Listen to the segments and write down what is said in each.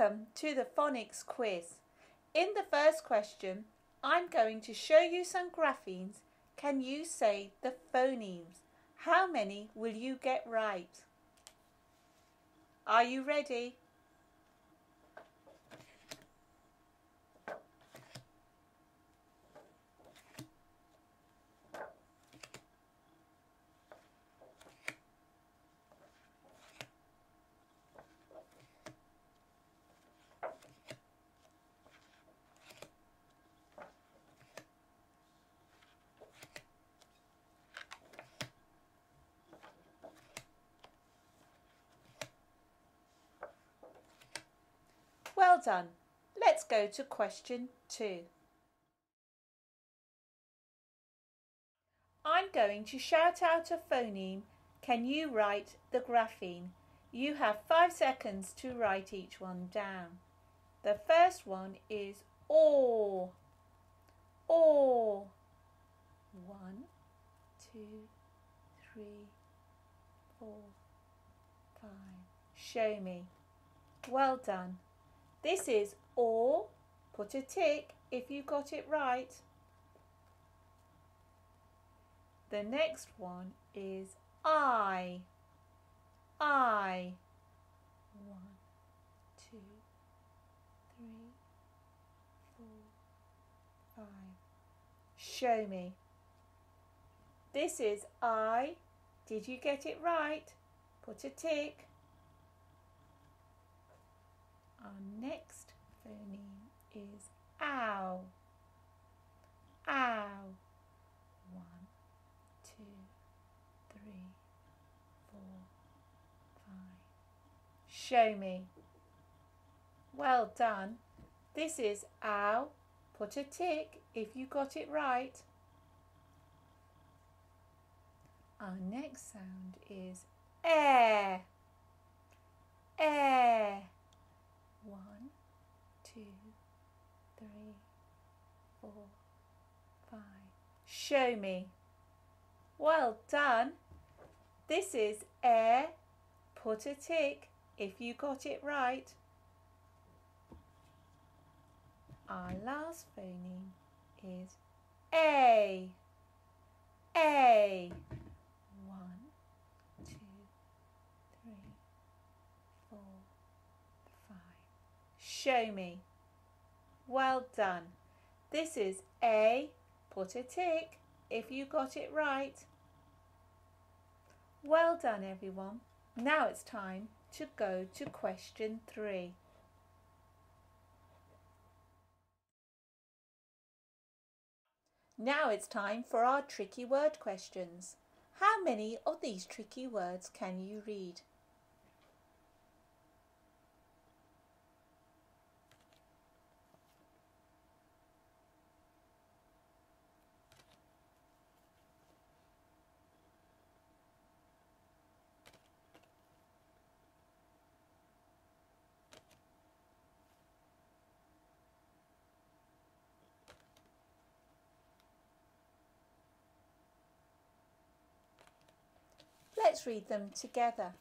Welcome to the phonics quiz. In the first question, I'm going to show you some graphemes. Can you say the phonemes? How many will you get right? Are you ready? Well done. Let's go to question two. I'm going to shout out a phoneme. Can you write the grapheme? You have five seconds to write each one down. The first one is or. Or. One, two, three, four, five. Show me. Well done. This is or. Put a tick if you got it right. The next one is I. I. One, two, three, four, five. Show me. This is I. Did you get it right? Put a tick. Our next phoneme is ow. Ow. One, two, three, four, five. Show me. Well done. This is ow. Put a tick if you got it right. Our next sound is air. Air. One, two, three, four, five. Show me. Well done. This is air. Put a tick if you got it right. Our last phoneme is A. A. One, two, three, four, five. Show me. Well done. This is A. Put a tick if you got it right. Well done, everyone. Now it's time to go to question three. Now it's time for our tricky word questions. How many of these tricky words can you read? Let's read them together.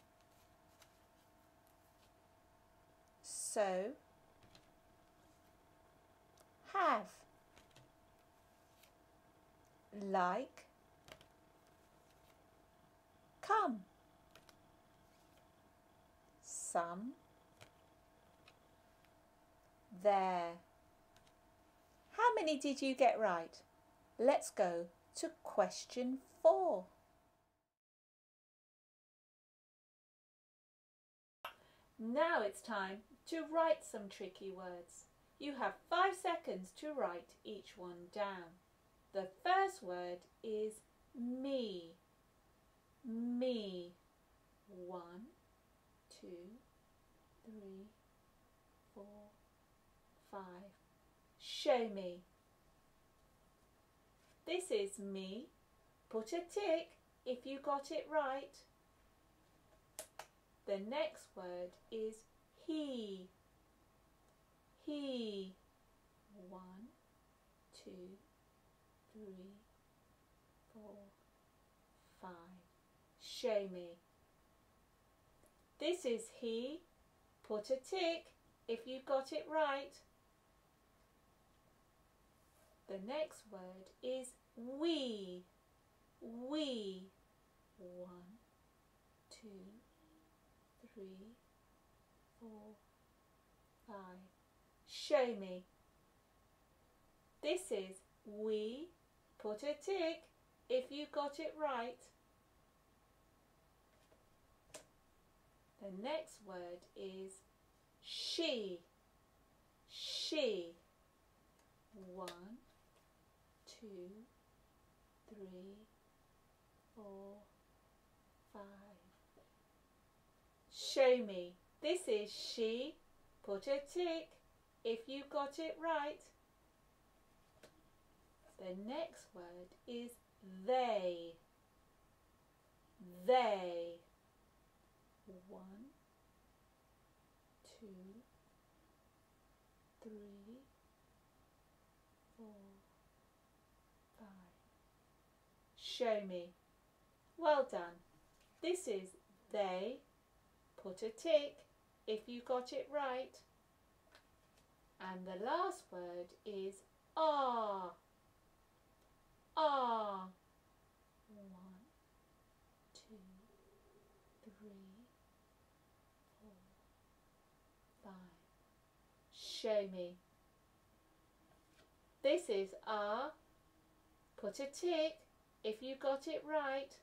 So, have, like, come, some, there. How many did you get right? Let's go to question four. Now it's time to write some tricky words. You have five seconds to write each one down. The first word is me. Me. One, two, three, four, five. Show me. This is me. Put a tick if you got it right. The next word is he. He. One, two, three, four, five. Show me. This is he. Put a tick if you got it right. The next word is we. We. One, two, three, four, five. Show me. This is we. Put a tick if you got it right. The next word is she. She. One, two, three, four, five. Show me. This is she. Put a tick if you got it right. The next word is they. They. One, two, three, four, five. Show me. Well done. This is they. Put a tick if you got it right. And the last word is are. Are. One, two, three, four, five. Show me. This is are. Put a tick if you got it right.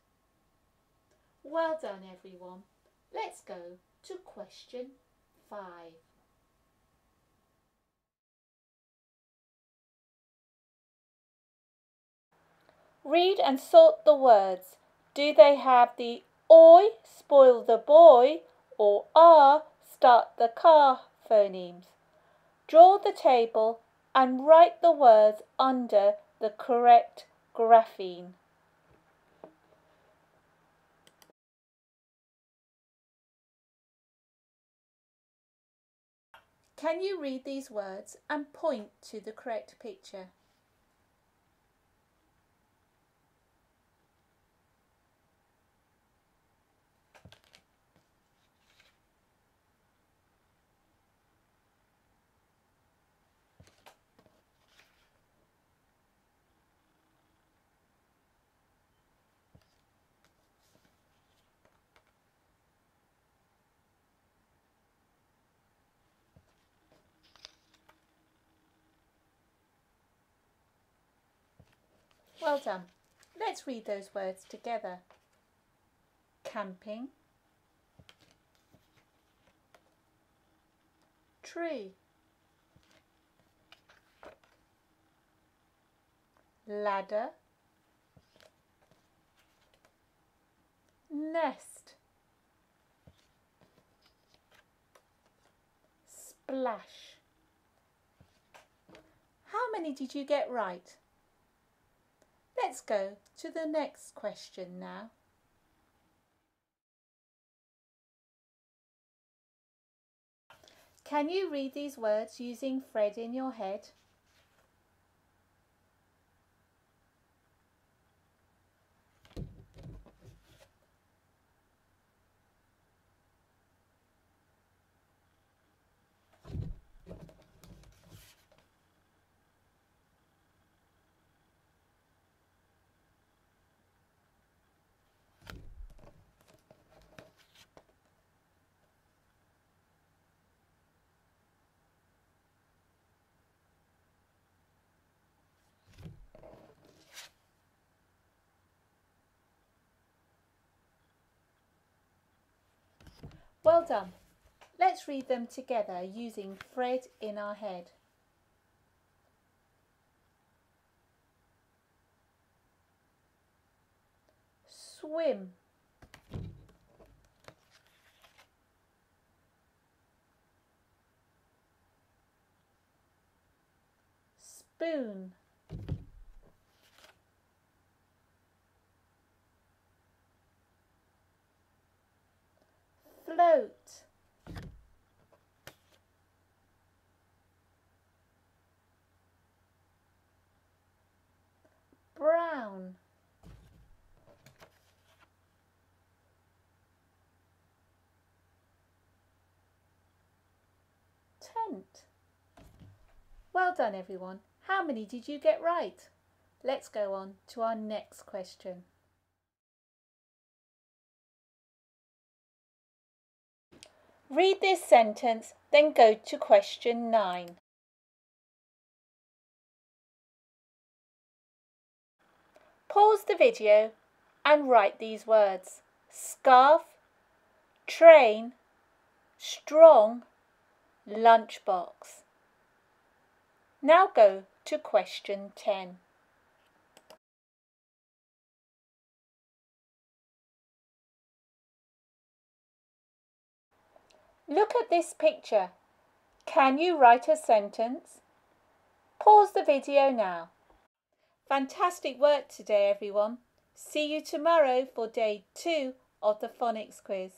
Well done everyone. Let's go to question five. Read and sort the words. Do they have the oi spoil the boy or ah start the car phonemes? Draw the table and write the words under the correct grapheme. Can you read these words and point to the correct picture? Well done. Let's read those words together. Camping. Tree. Ladder. Nest. Splash. How many did you get right? Let's go to the next question now. Can you read these words using Fred in your head? Well done. Let's read them together using Fred in our head. Swim. Spoon. Float. Brown. tent. Well done, everyone. How many did you get right? Let's go on to our next question. Read this sentence, then go to question 9. Pause the video and write these words. Scarf, train, strong, lunchbox. Now go to question 10. Look at this picture. Can you write a sentence? Pause the video now. Fantastic work today, everyone. See you tomorrow for day two of the phonics quiz.